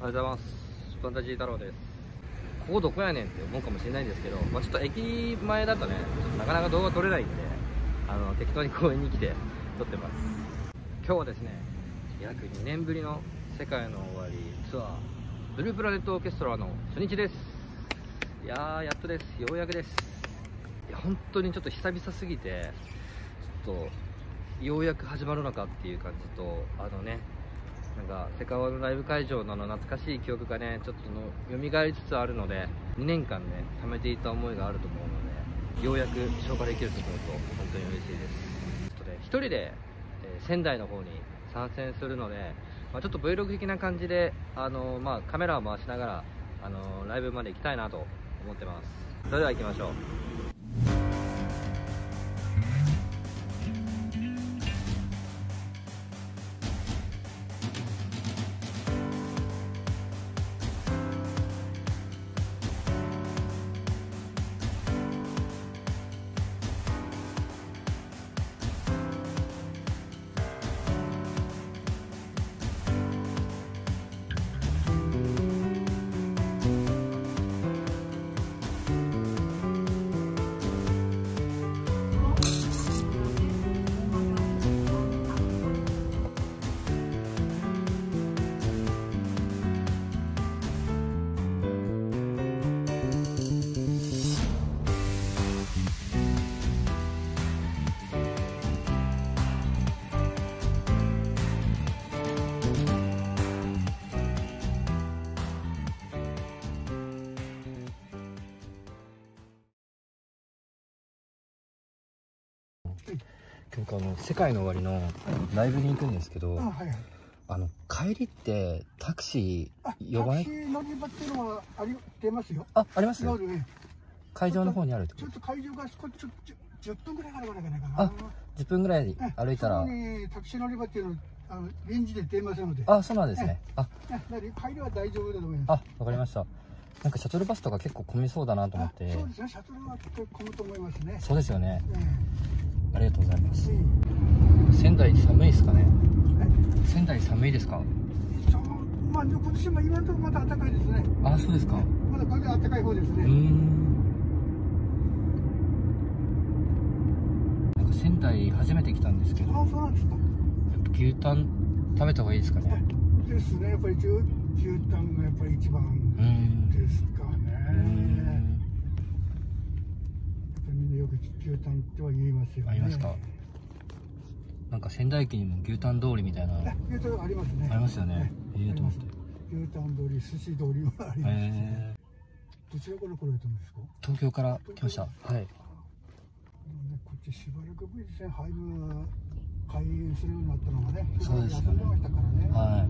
おはようございます。ファンタジー太郎です。ここどこやねんって思うかもしれないんですけど、まあ、ちょっと駅前だとねとなかなか動画撮れないんであの適当に公園に来て撮ってます。今日はですね約2年ぶりの世界の終わりツアーブループラネットオーケストラの初日です。いやーやっとです。ようやくです。いや本当にちょっと久々すぎてちょっとようやく始まるのかっていう感じとあのねなんかセカオワのライブ会場のの懐かしい記憶がねちょっとの蘇りつつあるので2年間ね貯めていた思いがあると思うのでようやく消化できると思うと本当に嬉しいです。ちょっとね1人で、えー仙台の方に参戦するので、まあ、ちょっと Vlog 的な感じであの、まあ、カメラを回しながらあのライブまで行きたいなと思ってます。それでは行きましょう。今日あの世界の終わりのライブに行くんですけどあはいはい。あの帰りってタクシあ、ー呼ばない？タクシー乗り場っていうのはあり出ますよ。ああります夜ね。会場の方にあるってこちょっと会場が少しちょちょ10分ぐらいからかなかなかな。あと10分ぐらいえ歩いたらそこにタクシー乗り場っていうのあの臨時で出ますので。あそうなんですねあ帰りは大丈夫だと思います。あわかりましたなんかシャトルバスとか結構混みそうだなと思ってあそうですね。シャトルは結構混むと思いますね。そうですよねえありがとうございますえ仙台寒いですかね？え仙台寒いですか？まあ今年も今のところまだ暖かいですね。あそうですかまだ風暖かい方ですね。んなんか仙台初めて来たんですけどやあ、そうなんですか。牛タン食べた方がいいですかねですね。やっぱり牛牛タンがやっぱり一番ですかね。うーんやっぱりみんなよく牛タンっては言いますよね。ありますか？なんか仙台駅にも牛タン通りみたいなあ牛タンありますね。ありますよねええと思って牛タン通り、寿司通りはあります、えどちらから来られたんですか？ー、東京から来ましたはいこっちしばらくぶりですね。ハイム開園するようになったのがね。そうですよねね。は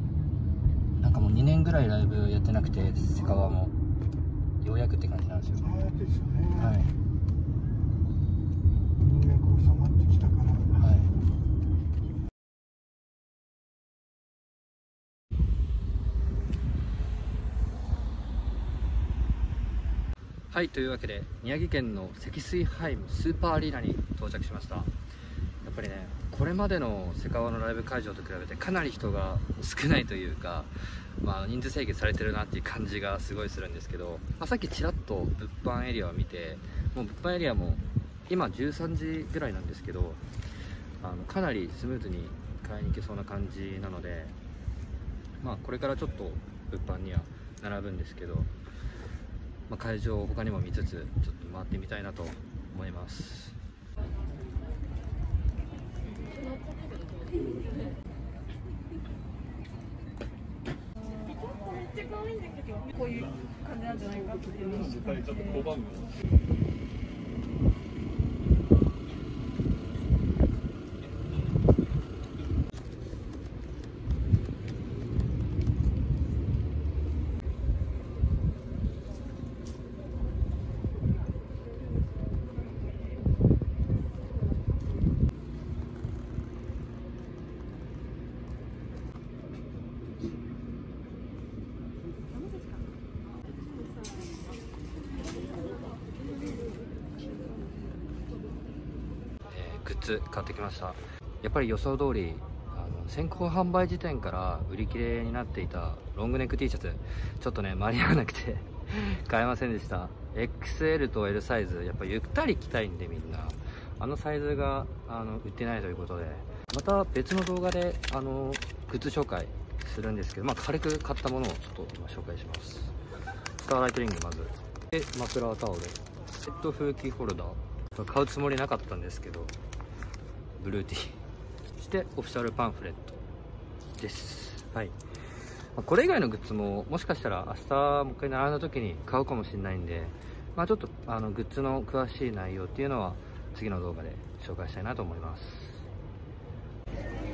いなんかもう2年ぐらいライブやってなくてセカワもようやくって感じなんですよああ、ですよね。はいようやく収まってきたから。はい。というわけで宮城県の積水ハイムスーパーアリーナに到着しました。やっぱりねこれまでのセカワのライブ会場と比べてかなり人が少ないというか、まあ、人数制限されてるなっていう感じがすごいするんですけど、まあ、さっきちらっと物販エリアを見てもう物販エリアも今13時ぐらいなんですけどあのかなりスムーズに買いに行けそうな感じなので、まあ、これからちょっと物販には並ぶんですけど、まあ、会場を他にも見つつちょっと回ってみたいなと思います。こういう感じなんじゃないかって。いうのをえーグッズ買ってきました。やっぱり予想通りあの先行販売時点から売り切れになっていたロングネック T シャツちょっとね間に合わなくて 買えませんでした。XL と L サイズやっぱゆったり着たいんでみんな。あのサイズがあの売ってないということで。また別の動画であのグッズ紹介するんですけど、まあ、軽く買ったものをちょっと今紹介します。スターライトリングまず。でマフラータオル。セット風紀ホルダー。買うつもりなかったんですけどブルーティー。してオフィシャルパンフレットです。はい。まあこれ以外のグッズももしかしたら明日もう一回並んだ時に買うかもしれないんでまあちょっとあのグッズの詳しい内容っていうのは次の動画で紹介したいなと思います。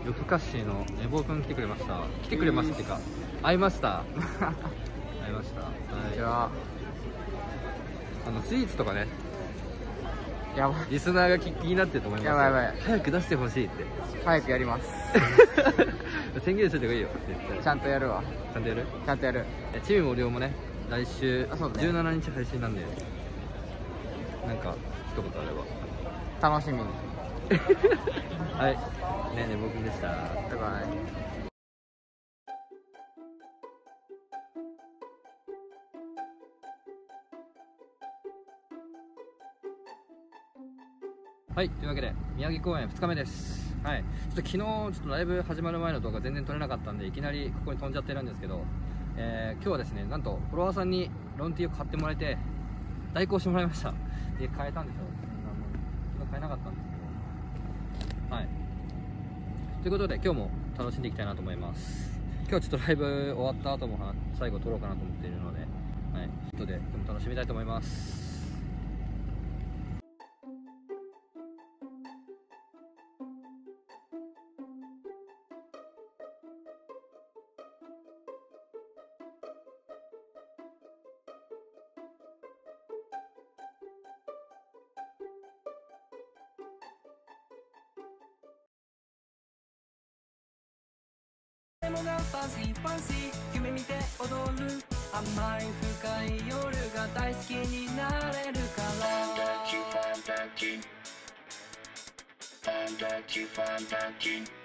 夜更かしの寝坊くん来てくれました。来てくれましたっていうか会いました。会いました。はい。は。あのスイーツとかねやばリスナーが気気になってると思いますよ。やばいやばい。早く出してほしいって。早くやります。宣言しといた方がいいよ。絶対。ちゃんとやるわ。ちゃんとやる？ちゃんとやる。えチーム森尾もね来週あそうだね。17日配信なんでなんか一言あれ楽しみに。ば はい。ねね僕でした。とかねはい、というわけで宮城公演2日目です。はい、ちょっと昨日ちょっとライブ始まる前の動画全然撮れなかったんでいきなりここに飛んじゃってるんですけど、えー今日はですねなんとフォロワーさんにロンティーを買ってもらえて代行してもらいました。で買えたんですよ。昨日買えなかったんですけど、はい。ということで今日も楽しんでいきたいなと思います。今日ちょっとライブ終わった後も最後撮ろうかなと思っているので、はい、後で今日も楽しみたいと思います。もがファンシーファンシー。夢見て踊る。甘い深い夜が大好きになれるから。ファンタジーファンタジーファンタジーファンタジー